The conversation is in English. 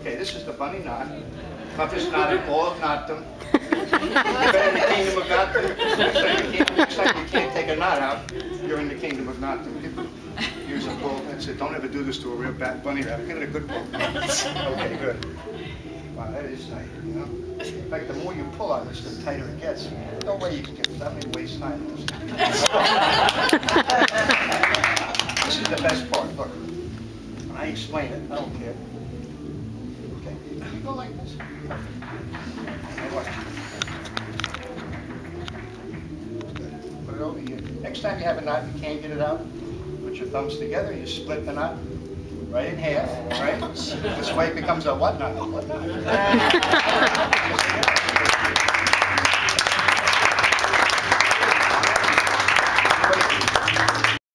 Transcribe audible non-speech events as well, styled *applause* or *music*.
Okay, this is the bunny knot. Toughest knot in all of knotdom. You're in the kingdom of knotdom. Looks like you can't- looks like you can't take a knot out. You're in the kingdom of knotdom. Here's a pull. That's it. Don't ever do this to a real bad bunny rabbit. Give it a good pull. Okay, good. Wow, that is tight, you know? In fact, the more you pull on this, the tighter it gets. No way you can get. I don't waste time. This This is the best part. Look, I explain it, I don't care. Go like this. Put it over here. Next time you have a knot, you can't get it out, put your thumbs together, you split the knot, right in half, right? This way it becomes a what knot? What knot? *laughs*